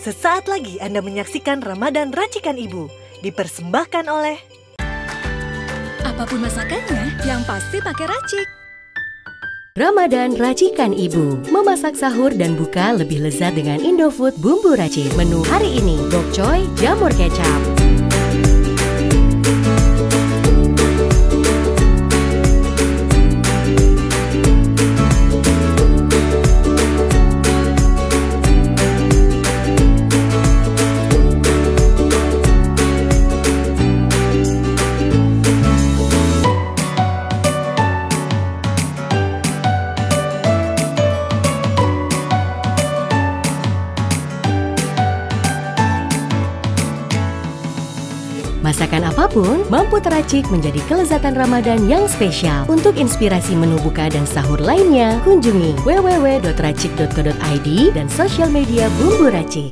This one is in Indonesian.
Sesaat lagi Anda menyaksikan Ramadan Racikan Ibu, dipersembahkan oleh Apa pun masakannya, yang pasti pakai racik. Ramadan Racikan Ibu Memasak sahur dan buka lebih lezat dengan Indofood bumbu racik Menu hari ini, bokcoy, jamur kecap Masakan apa pun mampu teracik menjadi kelezatan Ramadan yang spesial. Untuk inspirasi menu buka dan sahur lainnya, kunjungi www.racik.co.id dan sosial media Bumbu Racik.